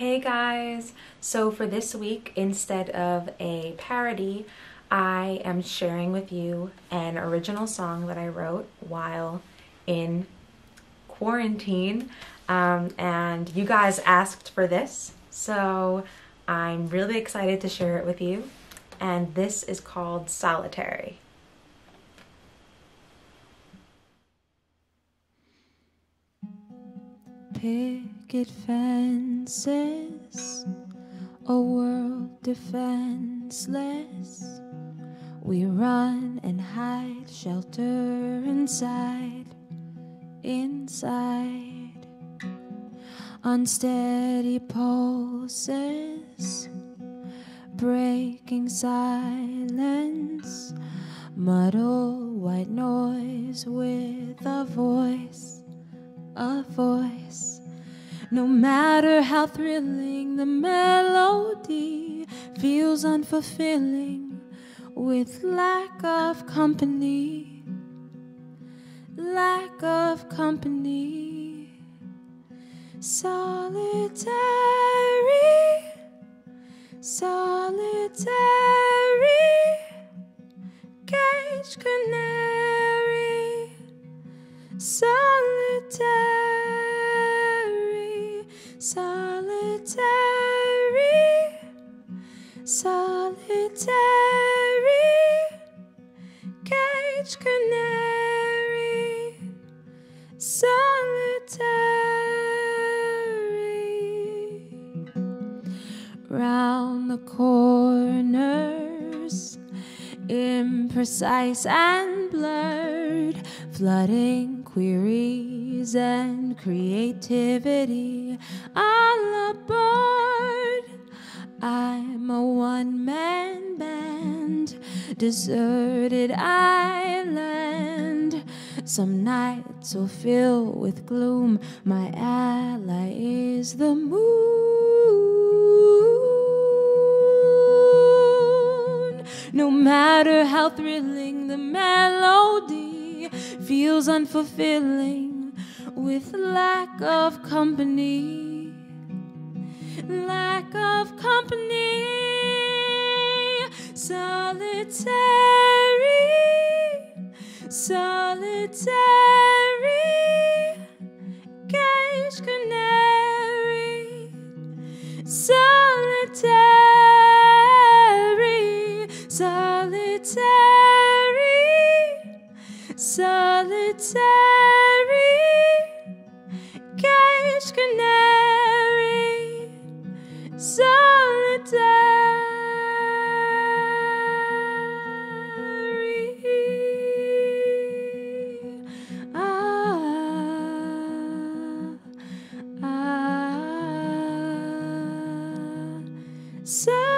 Hey guys! So for this week, instead of a parody, I am sharing with you an original song that I wrote while in quarantine. Um, and you guys asked for this, so I'm really excited to share it with you. And this is called Solitary. Picket fences, a world defenseless. We run and hide, shelter inside, inside. Unsteady pulses, breaking silence, muddle No matter how thrilling the melody feels unfulfilling with lack of company. Lack of company. Solitary, solitary, cage canary. Solitary. Cage canary, solitary. Round the corners, imprecise and blurred, flooding queries and creativity all aboard. I'm a one man deserted island. Some nights will fill with gloom. My ally is the moon. No matter how thrilling the melody feels unfulfilling with lack of company lack of company, solitary, solitary, cage canary, solitary, solitary, solitary, cage canary, solitary. So